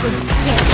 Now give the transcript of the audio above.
自己建